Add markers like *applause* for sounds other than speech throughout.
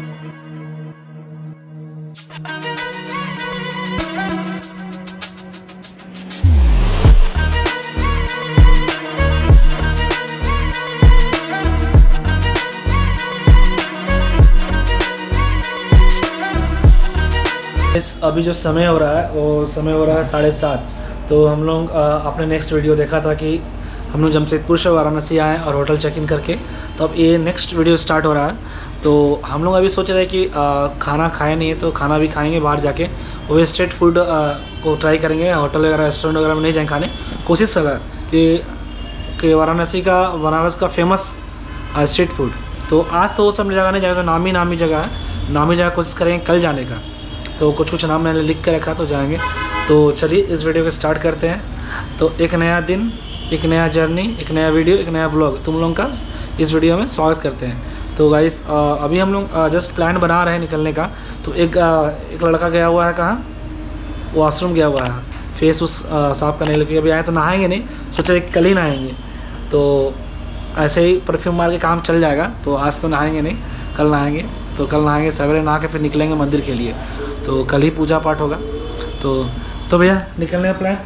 इस अभी जो समय हो रहा है वो समय हो रहा है साढ़े सात। तो हम लोग अ, आपने नेक्स्ट वीडियो देखा था कि हम लोग जमशेदपुर से वाराणसी आए और होटल चेक इन करके। तो अब ये नेक्स्ट वीडियो स्टार्ट हो रहा है। तो हम लोग अभी सोच रहे हैं कि अ, खाना खाए नहीं है तो खाना भी खाएँगे बाहर जाके। वो स्ट्रीट फ़ूड को ट्राई करेंगे होटल वगैरह रेस्टोरेंट वगैरह में नहीं जाएँगे खाने। कोशिश कर कि कि वाराणसी का बनारस का फ़ेमस स्ट्रीट फ़ूड तो आज तो वो सब जगह नहीं जाएगा तो नामी नामी जगह है। नामी जगह कोशिश करेंगे कल जाने का। तो कुछ कुछ नाम मैंने लिख के रखा तो जाएँगे। तो चलिए इस वीडियो को स्टार्ट करते हैं। तो एक नया दिन एक नया जर्नी एक नया वीडियो एक नया ब्लॉग तुम लोगों का इस वीडियो में स्वागत करते हैं। तो गाइस अभी हम लोग जस्ट प्लान बना रहे हैं निकलने का। तो एक एक लड़का गया हुआ है कहाँ? वॉशरूम गया हुआ है। फेस उस साफ़ करने लगे अभी आए तो नहाएँगे नहीं सोच कल ही नहाएँगे। तो ऐसे ही परफ्यूम मार के काम चल जाएगा तो आज तो नहाएँगे नहीं कल नहाएँगे। तो कल नहाएँगे सवेरे नहा के फिर निकलेंगे मंदिर के लिए। तो कल ही पूजा पाठ होगा। तो तो भैया निकलने का प्लान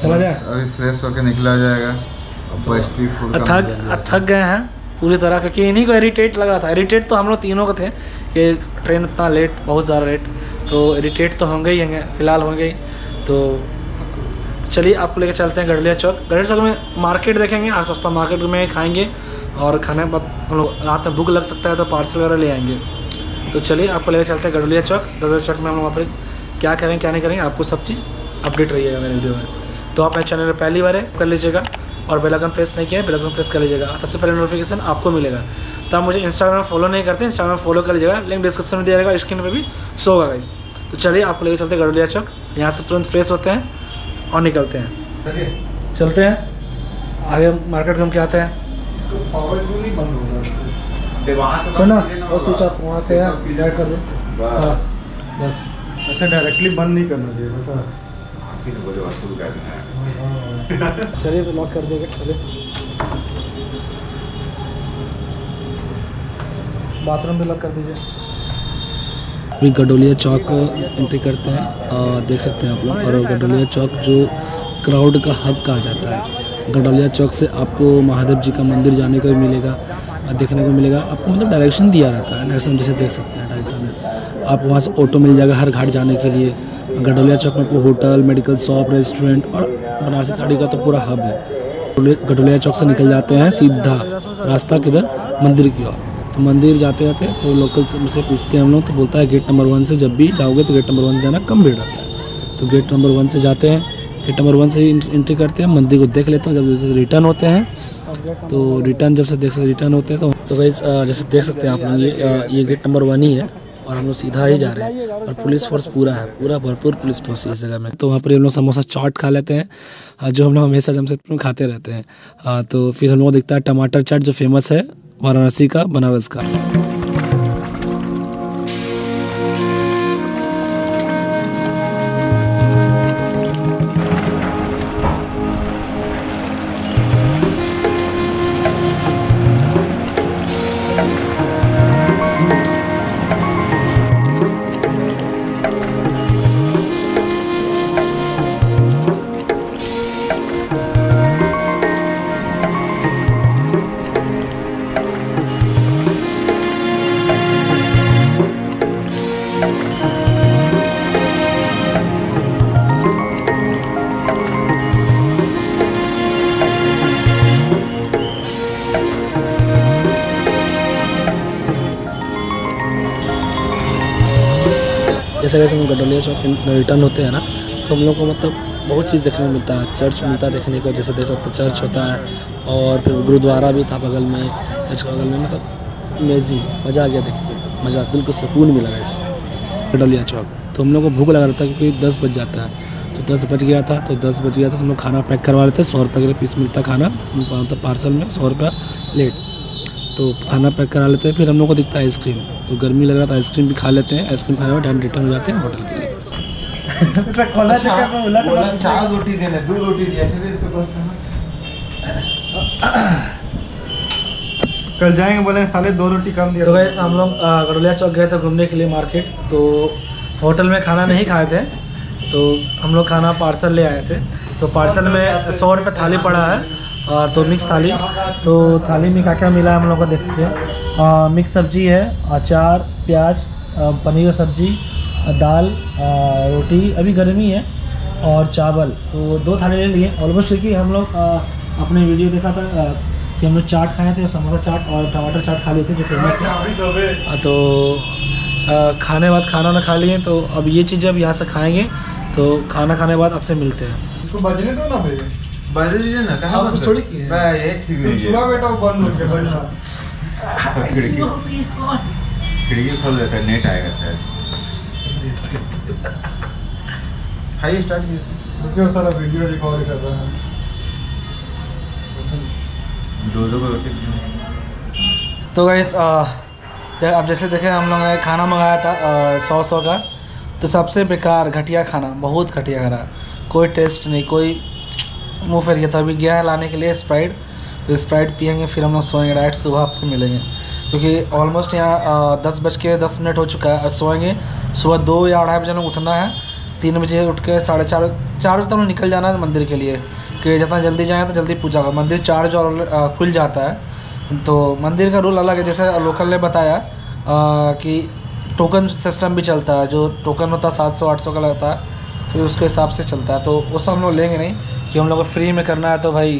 चला जाए। अभी फ्रेश होकर निकला जाएगा। का थक थक गए हैं। पूरी तरह क्योंकि इन्हीं को इरीटेट लग रहा था। इरीटेट तो हम लोग तीनों को थे कि ट्रेन इतना लेट बहुत ज़्यादा लेट तो इरीटेट तो होंगे ही होंगे, फ़िलहाल होंगे ही। तो चलिए, आपको लेकर चलते हैं गढ़लिया चौक। गढ़लिया चौक में मार्केट देखेंगे आस पास मार्केट में खाएँगे और खाने के बाद हम लोग रात में भूख लग सकता है तो पार्सल वगैरह ले आएँगे। तो चलिए, आपको लेकर चलते हैं गढ़लिया चौक। गढ़लिया चौक में हम लोग वहाँ पर क्या करेंगे क्या नहीं करेंगे आपको सब चीज़ अपडेट रहिएगा मेरे वीडियो में। तो आप मेरे चैनल पर पहली बार है, कर लीजिएगा। और बेल आइकन प्रेस नहीं किया है बेल आइकन प्रेस कर लीजिएगा। सबसे पहले नोटिफिकेशन आपको मिलेगा। तो आप मुझे इंस्टाग्राम फॉलो नहीं करते इंस्टाग्राम फॉलो कर लीजिएगा। लिंक डिस्क्रिप्शन में दिया रहेगा स्क्रीन पर भी शो होगा गाइस तो चलिए आपको लेकर चलते हैं गढ़लिया चौक। यहाँ से तुरंत फ्रेश होते हैं और निकलते हैं। चलते हैं। आगे मार्केट घूम के आते हैं। सुना वो स्विच ऑफ़ वहाँ से है डायरेक्ट कर दो। बस। हाँ बस। ऐसे डायरेक्टली बंद नहीं करना चाहिए है? आप ही। है। चलिए तो लॉक कर देंगे चलिए। बाथरूम भी लॉक कर दीजिए। अभी गडोलिया चौक एंट्री करते हैं और देख सकते हैं आप लोग। और गडोलिया चौक जो क्राउड का हब कहा जाता है। गडोलिया चौक से आपको महादेव जी का मंदिर जाने को भी मिलेगा। देखने को मिलेगा। आपको मतलब डायरेक्शन दिया रहता है। डायरेक्शन जैसे देख सकते हैं डायरेक्शन में आपको वहाँ से ऑटो मिल जाएगा हर घाट जाने के लिए। गडोलिया चौक में आपको होटल मेडिकल शॉप रेस्टोरेंट और बनारसी साड़ी का तो पूरा हब है। गडोलिया- चौक से निकल जाते हैं सीधा रास्ता किधर? मंदिर की ओर। तो मंदिर जाते जाते तो लोकल से पूछते हैं हम लोग तो बोलता है गेट नंबर वन से जब भी जाओगे तो गेट नंबर वन जाना कम भीड़ रहता है। तो गेट नंबर वन से जाते हैं। गेट नंबर वन से एंट्री करते हैं। मंदिर को देख लेते हैं। जब जैसे रिटर्न होते हैं तो रिटर्न जब से देख सकते रिटर्न होते हैं तो तो गई जैसे देख सकते हैं आप लोग, ये ये गेट नंबर वन ही है और हम लोग सीधा ही जा रहे हैं और पुलिस फोर्स पूरा है, पूरा भरपूर पुलिस फोर्स इस जगह में। तो वहाँ पर हम लोग समोसा चाट खा लेते हैं जो हम लोग हमेशा जमशेदपुर में खाते रहते हैं। तो फिर हम लोग देखता है टमाटर चाट जो फ़ेमस है, वाराणसी का, बनारस का। जैसे वैसे हम गडोलिया चौक रिटर्न होते हैं ना तो हम लोग को मतलब बहुत चीज़ देखने को मिलता है। चर्च मिलता है देखने को, जैसे देख सकते चर्च होता है, और फिर गुरुद्वारा भी था बगल में, चर्च के बगल में मतलब अमेजिंग मज़ा आ गया देख के, मज़ा, दिल को सुकून मिला इस गडोलिया चौक। तो हम लोग को भूख लगा रहता है क्योंकि दस बज जाता है। तो दस बज गया था तो दस बज गया था तो हम लोग खाना पैक करवा लेते सौ रुपये का पीस मिलता खाना मतलब पार्सल में सौ रुपया लेट तो खाना पैक करा लेते हैं, फिर हम लोग को दिखता है आइसक्रीम तो गर्मी लग रहा था आइसक्रीम भी खा लेते हैं आइसक्रीम खाने में डायरेक्ट रिटर्न हो जाते हैं होटल के लिए। बस है ना? कल जाएँगे बोले साले दो रोटी कम दिया। तो गैस हम लोग गडोलिया चौक गए थे घूमने के लिए मार्केट तो होटल में खाना नहीं खाए थे तो हम लोग खाना पार्सल ले आए थे। तो पार्सल में सौ रुपये थाली पड़ा है और तो मिक्स थाली। तो थाली में क्या क्या मिला है हम लोग को देखते हैं। मिक्स सब्ज़ी है, अचार, प्याज पनीर की सब्ज़ी, दाल रोटी, अभी गर्मी है, और चावल। तो दो थाली ले लिए। ऑलमोस्ट क्योंकि हम लोग अपने वीडियो देखा था कि हम लोग चाट खाए थे, समोसा चाट और टमाटर चाट खा लिए थे जो फ़ेमस है तो खाने बाद खाना ना खा लिए तो अब ये चीज़ें अब यहाँ से खाएँगे तो खाना खाने के बाद आपसे मिलते हैं। इसको बजने दो ना भाई। बजे दीजिए ना कहाँ *laughs* आप बंद थोड़ी किए हैं। ये ठीक तो नहीं बेटा वो बंद हो गया बंद खिड़की। खिड़की खोल देता है नेट आएगा शायद खाइए स्टार्ट कीजिए क्यों सारा वीडियो रिकॉर्ड कर रहा है दो दो तो गैस अब जैसे देखे हम लोगों ने खाना मंगाया था सौ सौ का। तो सबसे बेकार घटिया खाना बहुत घटिया खाना। कोई टेस्ट नहीं कोई मुँह फेर गया था। अभी गया है लाने के लिए स्प्राइट तो स्प्राइट पियेंगे फिर हम लोग सोएँगे डायरेक्ट सुबह आपसे मिलेंगे। क्योंकि ऑलमोस्ट यहाँ दस बज के दस मिनट हो चुका है सोएँगे। सुबह दो या अढ़ाई बजे हमें उठना है। तीन बजे उठ के साढ़े चार चार बजे तक हमें निकल जाना है मंदिर के लिए। कि जितना जल्दी जाएँ तो जल्दी पूजा होगा मंदिर चार जो खुल जाता है। तो मंदिर का रूल अलग है जैसे लोकल ने बताया अ, कि टोकन सिस्टम भी चलता है। जो टोकन होता है सात सौ आठ सौ का लगता है फिर उसके हिसाब से चलता है। तो वो सब हम लोग लेंगे नहीं। कि हम लोग को फ्री में करना है तो भाई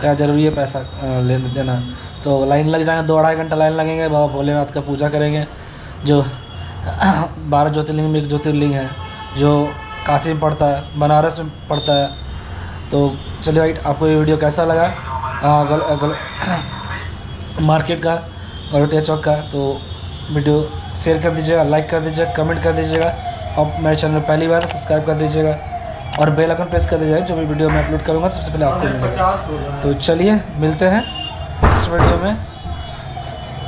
क्या ज़रूरी है पैसा लेने देना? तो लाइन लग जाएँगे दो अढ़ाई घंटा लाइन लगेंगे बाबा भोलेनाथ का पूजा करेंगे जो *coughs* बारह ज्योतिर्लिंग में एक ज्योतिर्लिंग है जो काशी में पड़ता है बनारस में पड़ता है। तो चलिए भाई आपको ये वीडियो कैसा लगा? आ, गल, गल, *coughs* मार्केट का गलोटिया चौक का तो वीडियो शेयर कर दीजिएगा लाइक कर दीजिएगा कमेंट कर दीजिएगा और मेरे चैनल पहली बार सब्सक्राइब कर दीजिएगा। और बेल आइकन प्रेस कर जाए जो भी वीडियो मैं अपलोड करूँगा सबसे पहले आपको मिलेगा। तो चलिए मिलते हैं नेक्स्ट वीडियो में।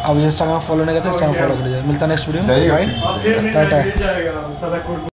अब इंस्टाग्राम फॉलो नहीं करते इंस्टाग्राम फॉलो कर लीजिए मिलता है नेक्स्ट वीडियो टाटा।